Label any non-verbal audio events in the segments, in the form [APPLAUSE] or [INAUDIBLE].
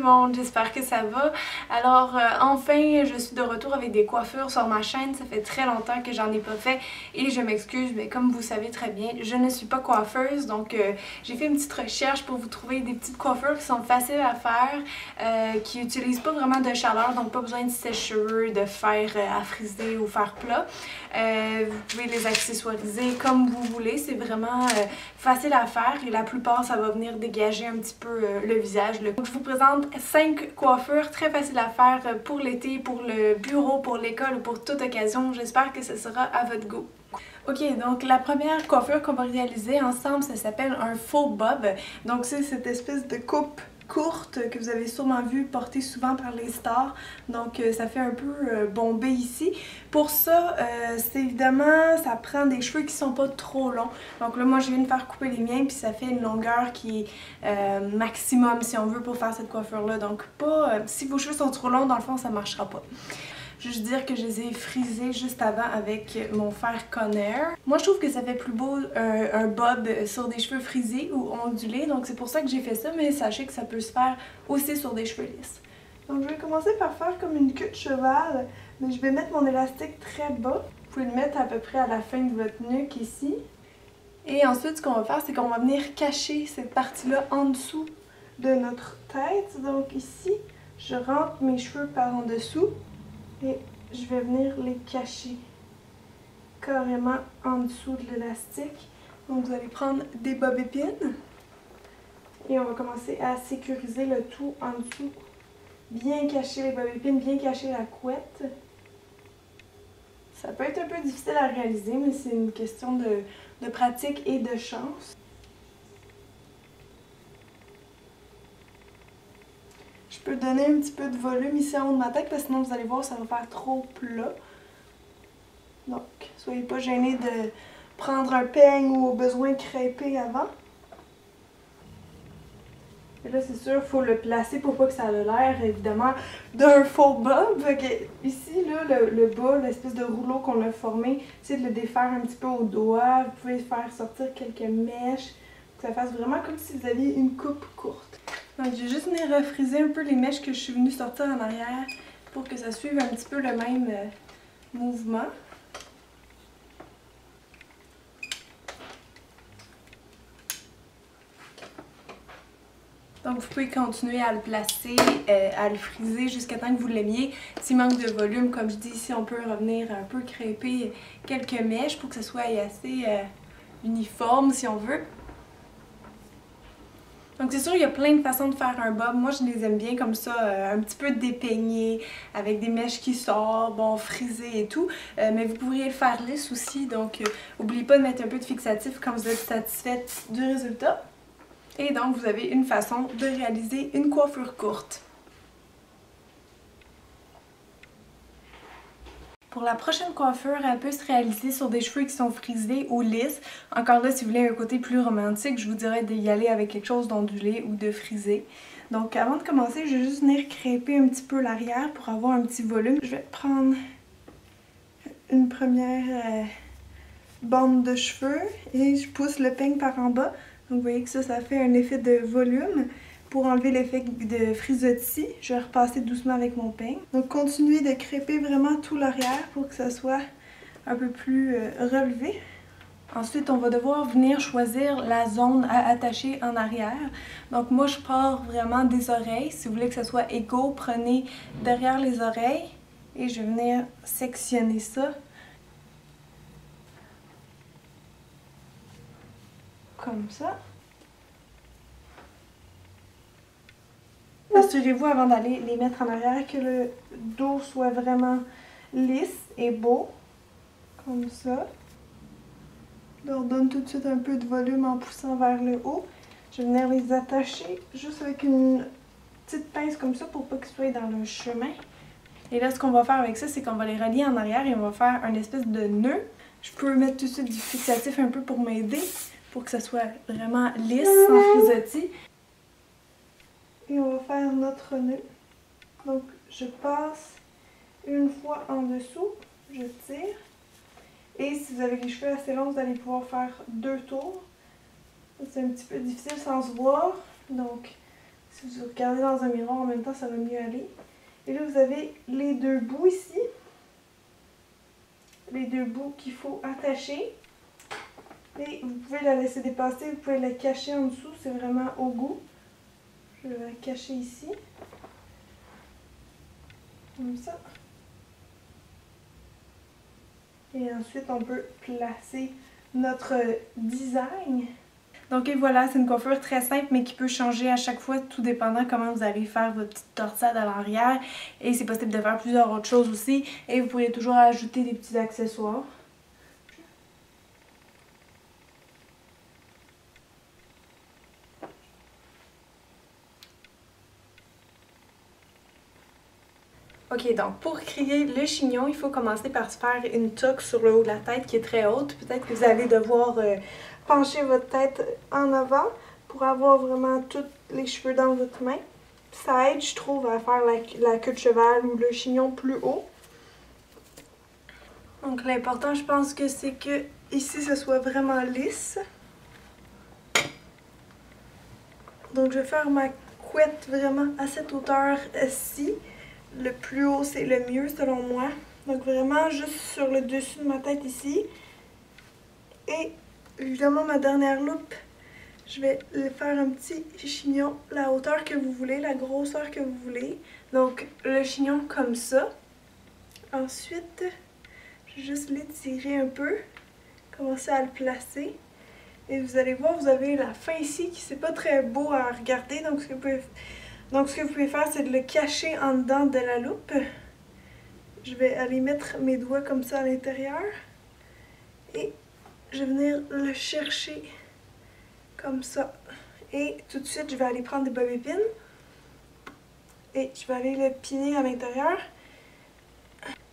monde, j'espère que ça va. Alors euh, enfin, je suis de retour avec des coiffures sur ma chaîne, ça fait très longtemps que j'en ai pas fait et je m'excuse, mais comme vous savez très bien, je ne suis pas coiffeuse, donc euh, j'ai fait une petite recherche pour vous trouver des petites coiffures qui sont faciles à faire, euh, qui utilisent pas vraiment de chaleur, donc pas besoin de sèche-cheveux, de fer à friser ou fer plat. vous pouvez les accessoiriser comme vous voulez, c'est vraiment facile à faire et la plupart ça va venir dégager un petit peu le visage. Donc je vous présente 5 coiffures très faciles à faire pour l'été, pour le bureau, pour l'école ou pour toute occasion. J'espère que ce sera à votre goût. Ok, donc la première coiffure qu'on va réaliser ensemble, ça s'appelle un faux bob. Donc c'est cette espèce de coupe courte que vous avez sûrement vu portée souvent par les stars. Donc euh, ça fait un peu euh, bombé ici. Pour ça, euh, c'est évidemment, ça prend des cheveux qui sont pas trop longs. Donc là, moi, je viens de faire couper les miens, puis ça fait une longueur qui est maximum, si on veut, pour faire cette coiffure-là. Donc pas, si vos cheveux sont trop longs, dans le fond, ça marchera pas juste dire que je les ai frisés juste avant avec mon fer Conair. Moi je trouve que ça fait plus beau euh, un bob sur des cheveux frisés ou ondulés donc c'est pour ça que j'ai fait ça mais sachez que ça peut se faire aussi sur des cheveux lisses. Donc je vais commencer par faire comme une queue de cheval mais je vais mettre mon élastique très bas. Vous pouvez le mettre à peu près à la fin de votre nuque ici. Et ensuite ce qu'on va faire c'est qu'on va venir cacher cette partie-là en dessous de notre tête. Donc ici, je rentre mes cheveux par en dessous et je vais venir les cacher carrément en dessous de l'élastique. Donc vous allez prendre des bob épines et on va commencer à sécuriser le tout en dessous. Bien cacher les bob épines, bien cacher la couette. Ça peut être un peu difficile à réaliser, mais c'est une question de, de pratique et de chance. Peux donner un petit peu de volume ici en haut de ma tête parce que sinon vous allez voir ça va faire trop plat. Donc, soyez pas gênés de prendre un peigne ou au besoin crêper avant. Et là, c'est sûr, il faut le placer pour pas que ça ait l'air, évidemment, d'un faux bob. ici, là, le, le bas, l'espèce de rouleau qu'on a formé, c'est de le défaire un petit peu au doigt. Vous pouvez faire sortir quelques mèches, que ça fasse vraiment comme si vous aviez une coupe courte. Donc je vais juste venir refriser un peu les mèches que je suis venue sortir en arrière pour que ça suive un petit peu le même euh, mouvement. Donc vous pouvez continuer à le placer, euh, à le friser jusqu'à temps que vous l'aimiez. S'il manque de volume, comme je dis ici, on peut revenir un peu crêper quelques mèches pour que ce soit assez euh, uniforme si on veut. Donc c'est sûr, il y a plein de façons de faire un bob. Moi, je les aime bien comme ça, euh, un petit peu dépeigné, avec des mèches qui sortent, bon, frisées et tout. Euh, mais vous pourriez faire lisse aussi, donc n'oubliez euh, pas de mettre un peu de fixatif quand vous êtes satisfaite du résultat. Et donc, vous avez une façon de réaliser une coiffure courte. Pour la prochaine coiffure, elle peut se réaliser sur des cheveux qui sont frisés ou lisses. Encore là, si vous voulez un côté plus romantique, je vous dirais d'y aller avec quelque chose d'ondulé ou de frisé. Donc avant de commencer, je vais juste venir crêper un petit peu l'arrière pour avoir un petit volume. Je vais prendre une première euh, bande de cheveux et je pousse le peigne par en bas. Donc vous voyez que ça, ça fait un effet de volume. Pour enlever l'effet de frisottis, je vais repasser doucement avec mon peigne. Donc continuez de crêper vraiment tout l'arrière pour que ça soit un peu plus euh, relevé. Ensuite, on va devoir venir choisir la zone à attacher en arrière. Donc moi, je pars vraiment des oreilles. Si vous voulez que ça soit égaux, prenez derrière les oreilles et je vais venir sectionner ça. Comme ça. Assurez-vous avant d'aller les mettre en arrière que le dos soit vraiment lisse et beau. Comme ça. Je leur donne tout de suite un peu de volume en poussant vers le haut. Je vais venir les attacher juste avec une petite pince comme ça pour pas qu'ils soient dans le chemin. Et là, ce qu'on va faire avec ça, c'est qu'on va les relier en arrière et on va faire un espèce de nœud. Je peux mettre tout de suite du fixatif un peu pour m'aider, pour que ça soit vraiment lisse, sans frisottis et on va faire notre nœud. Donc je passe une fois en dessous, je tire. Et si vous avez les cheveux assez longs, vous allez pouvoir faire deux tours. C'est un petit peu difficile sans se voir. Donc Si vous regardez dans un miroir en même temps, ça va mieux aller. Et là, vous avez les deux bouts ici. Les deux bouts qu'il faut attacher. Et vous pouvez la laisser dépasser, vous pouvez la cacher en dessous, c'est vraiment au goût. Je vais la cacher ici. Comme ça. Et ensuite, on peut placer notre design. Donc et voilà, c'est une coiffure très simple mais qui peut changer à chaque fois tout dépendant comment vous allez faire votre petite torsade à l'arrière. Et c'est possible de faire plusieurs autres choses aussi. Et vous pourrez toujours ajouter des petits accessoires. Ok, donc pour créer le chignon, il faut commencer par se faire une toque sur le haut de la tête qui est très haute. Peut-être que vous allez devoir euh, pencher votre tête en avant pour avoir vraiment tous les cheveux dans votre main. Ça aide, je trouve, à faire la, queue de cheval ou le chignon plus haut. Donc l'important, je pense que c'est que ici, ce soit vraiment lisse. Donc je vais faire ma couette vraiment à cette hauteur-ci le plus haut, c'est le mieux selon moi. Donc vraiment juste sur le dessus de ma tête ici. Et évidemment ma dernière loupe, je vais faire un petit chignon, la hauteur que vous voulez, la grosseur que vous voulez. Donc le chignon comme ça. Ensuite, je vais juste l'étirer un peu, commencer à le placer. Et vous allez voir, vous avez la fin ici qui c'est pas très beau à regarder. Donc ce que vous pouvez donc ce que vous pouvez faire, c'est de le cacher en dedans de la loupe. Je vais aller mettre mes doigts comme ça à l'intérieur. Et je vais venir le chercher comme ça. Et tout de suite, je vais aller prendre des bobby pins. Et je vais aller le piner à l'intérieur.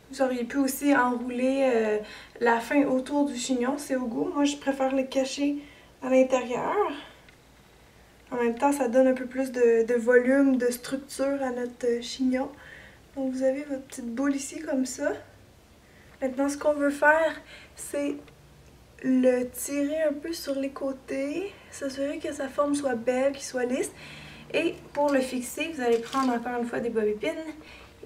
Vous auriez pu aussi enrouler euh, la fin autour du chignon, c'est au goût. Moi, je préfère le cacher à l'intérieur. En même temps, ça donne un peu plus de, volume, de structure à notre chignon. Donc vous avez votre petite boule ici comme ça. Maintenant, ce qu'on veut faire, c'est le tirer un peu sur les côtés, s'assurer que sa forme soit belle, qu'il soit lisse. Et pour le fixer, vous allez prendre encore une fois des bobby pins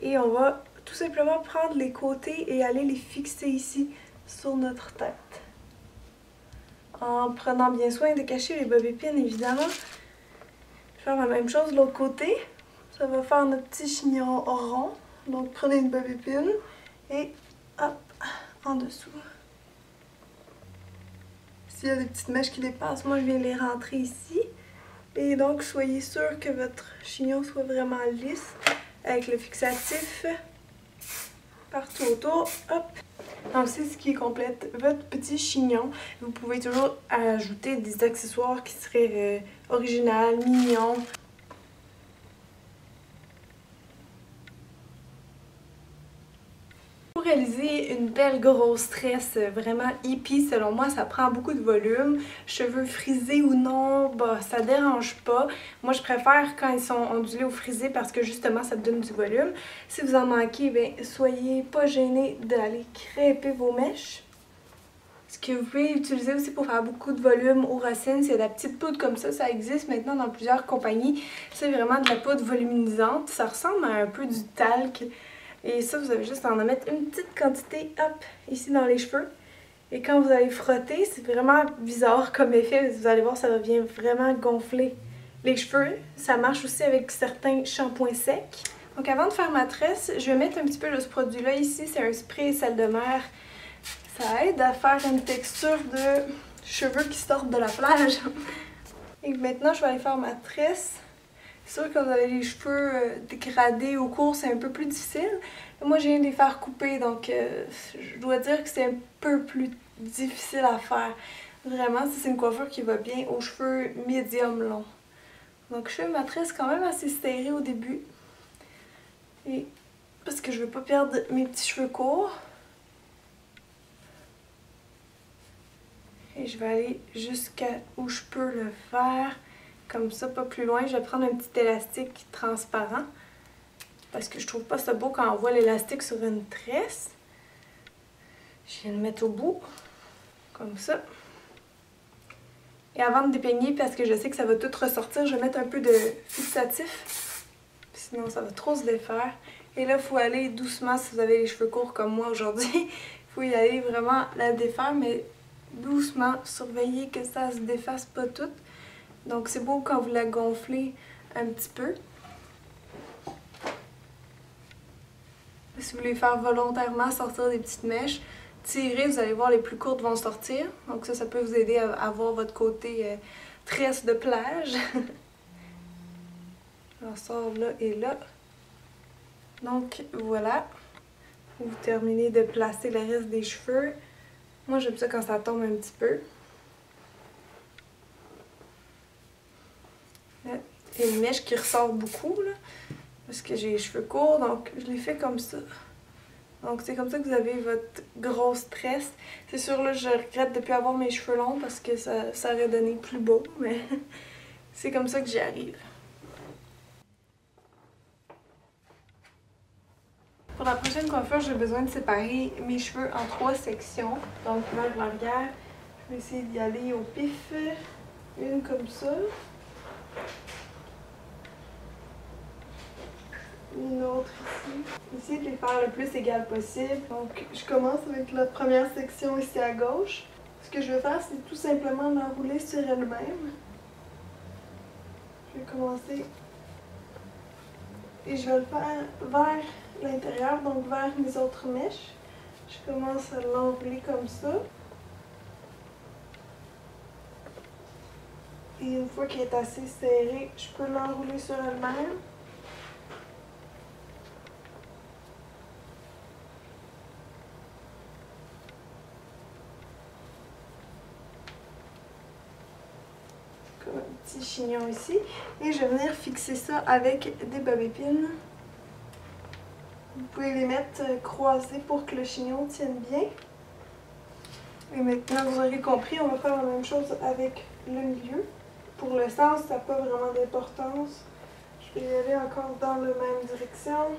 et on va tout simplement prendre les côtés et aller les fixer ici sur notre tête. En prenant bien soin de cacher les bobby pins, évidemment, faire la même chose de l'autre côté. Ça va faire notre petit chignon rond. Donc prenez une bobby pin et hop, en dessous. S'il y a des petites mèches qui dépassent, moi je viens les rentrer ici. Et donc soyez sûr que votre chignon soit vraiment lisse avec le fixatif partout autour. Hop. Donc c'est ce qui complète votre petit chignon. Vous pouvez toujours ajouter des accessoires qui seraient euh, original, mignons. Pour réaliser une belle grosse tresse vraiment hippie, selon moi, ça prend beaucoup de volume. Cheveux frisés ou non, bah ça dérange pas. Moi, je préfère quand ils sont ondulés ou frisés parce que justement, ça donne du volume. Si vous en manquez, bien, soyez pas gênés d'aller crêper vos mèches. Ce que vous pouvez utiliser aussi pour faire beaucoup de volume aux racines, c'est la petite poudre comme ça. Ça existe maintenant dans plusieurs compagnies. C'est vraiment de la poudre voluminisante. Ça ressemble à un peu du talc. Et ça, vous avez juste à en mettre une petite quantité, hop, ici dans les cheveux. Et quand vous allez frotter, c'est vraiment bizarre comme effet. Vous allez voir, ça vient vraiment gonfler les cheveux. Ça marche aussi avec certains shampoings secs. Donc avant de faire ma tresse, je vais mettre un petit peu de ce produit-là ici. C'est un spray sel de mer ça aide à faire une texture de cheveux qui sortent de la plage. [LAUGHS] Et maintenant, je vais aller faire ma tresse. C'est sûr que quand vous avez les cheveux euh, dégradés au cours, c'est un peu plus difficile. Moi, j'ai viens de les faire couper, donc euh, je dois dire que c'est un peu plus difficile à faire. Vraiment, c'est une coiffure qui va bien aux cheveux médium longs. Donc, je fais ma tresse quand même assez serrée au début. Et parce que je veux pas perdre mes petits cheveux courts. Et je vais aller jusqu'à où je peux le faire. Comme ça, pas plus loin. Je vais prendre un petit élastique transparent. Parce que je trouve pas ça beau quand on voit l'élastique sur une tresse. Je viens le mettre au bout. Comme ça. Et avant de dépeigner, parce que je sais que ça va tout ressortir, je vais mettre un peu de fixatif. Sinon, ça va trop se défaire. Et là, il faut aller doucement si vous avez les cheveux courts comme moi aujourd'hui. Il [LAUGHS] faut y aller vraiment la défaire, mais doucement. Surveillez que ça se défasse pas tout. Donc, c'est beau quand vous la gonflez un petit peu. Si vous voulez faire volontairement sortir des petites mèches, tirez, vous allez voir les plus courtes vont sortir. Donc ça, ça peut vous aider à avoir votre côté euh, tresse de plage. [LAUGHS] On sort là et là. Donc voilà. Vous terminez de placer le reste des cheveux. Moi j'aime ça quand ça tombe un petit peu. Il y a une mèche qui ressort beaucoup là parce que j'ai les cheveux courts, donc je les fais comme ça. Donc c'est comme ça que vous avez votre grosse tresse. C'est sûr là je regrette de ne plus avoir mes cheveux longs parce que ça, ça aurait donné plus beau, mais [LAUGHS] c'est comme ça que j'y arrive. Pour la prochaine coiffure, j'ai besoin de séparer mes cheveux en trois sections. Donc vers l'arrière, je vais essayer d'y aller au pif. Une comme ça. une autre ici. Essayez de les faire le plus égal possible. Donc, je commence avec la première section ici à gauche. Ce que je vais faire, c'est tout simplement l'enrouler sur elle-même. Je vais commencer et je vais le faire vers l'intérieur, donc vers mes autres mèches. Je commence à l'enrouler comme ça. Et une fois qu'il est assez serré, je peux l'enrouler sur elle-même. Petit chignon ici. Et je vais venir fixer ça avec des bobépines. Vous pouvez les mettre euh, croisés pour que le chignon tienne bien. Et maintenant, vous aurez compris, on va faire la même chose avec le milieu. Pour le sens, ça n'a pas vraiment d'importance. Je vais y aller encore dans la même direction.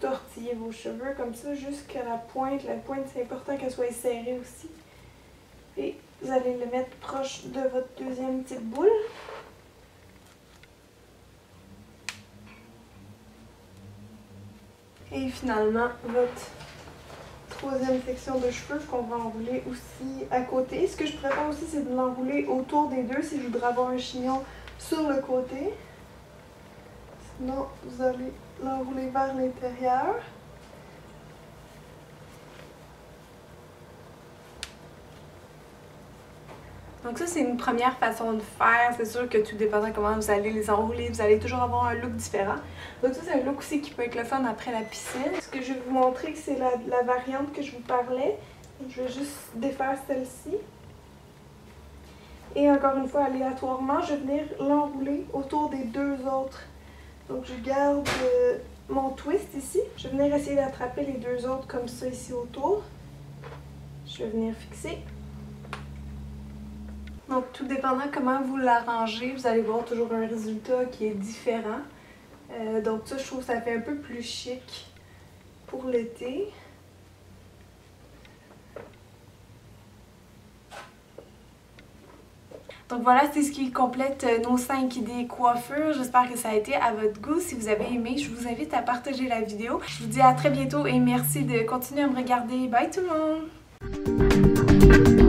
Tortillez vos cheveux comme ça jusqu'à la pointe. La pointe, c'est important qu'elle soit serrée aussi. Et vous allez le mettre proche de votre deuxième petite boule. Et finalement, votre troisième section de cheveux qu'on va enrouler aussi à côté. Ce que je préfère aussi, c'est de l'enrouler autour des deux si je voudrais avoir un chignon sur le côté. Sinon, vous allez l'enrouler vers l'intérieur? Donc ça, c'est une première façon de faire. C'est sûr que tout dépendant comment vous allez les enrouler, vous allez toujours avoir un look différent. Donc ça, c'est un look aussi qui peut être le fun après la piscine. Ce que je vais vous montrer, c'est la, la variante que je vous parlais. Je vais juste défaire celle-ci. Et encore une fois, aléatoirement, je vais venir l'enrouler autour des deux autres donc je garde euh, mon twist ici. Je vais venir essayer d'attraper les deux autres comme ça ici autour. Je vais venir fixer. Donc tout dépendant comment vous l'arrangez, vous allez voir toujours un résultat qui est différent. Euh, donc ça, je trouve que ça fait un peu plus chic pour l'été. Donc voilà, c'est ce qui complète euh, nos 5 idées coiffures. J'espère que ça a été à votre goût. Si vous avez aimé, je vous invite à partager la vidéo. Je vous dis à très bientôt et merci de continuer à me regarder. Bye tout le monde!